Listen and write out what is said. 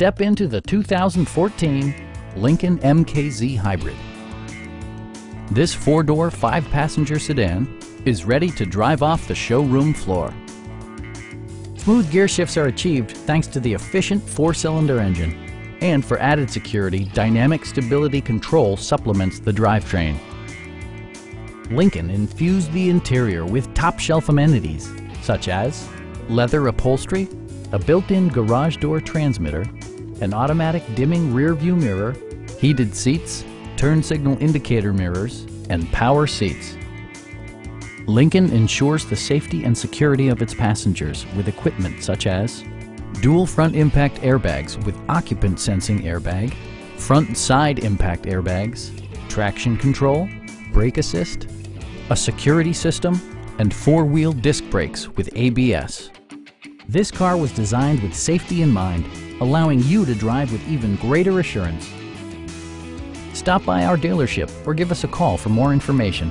Step into the 2014 Lincoln MKZ Hybrid. This four-door, five-passenger sedan is ready to drive off the showroom floor. Smooth gear shifts are achieved thanks to the efficient four-cylinder engine. And for added security, Dynamic Stability Control supplements the drivetrain. Lincoln infused the interior with top-shelf amenities such as leather upholstery, a built-in garage door transmitter, an automatic dimming rear view mirror, heated seats, turn signal indicator mirrors, and power seats. Lincoln ensures the safety and security of its passengers with equipment such as dual front impact airbags with occupant sensing airbag, front and side impact airbags, traction control, brake assist, a security system, and four-wheel disc brakes with ABS. This car was designed with safety in mind, allowing you to drive with even greater assurance. Stop by our dealership or give us a call for more information.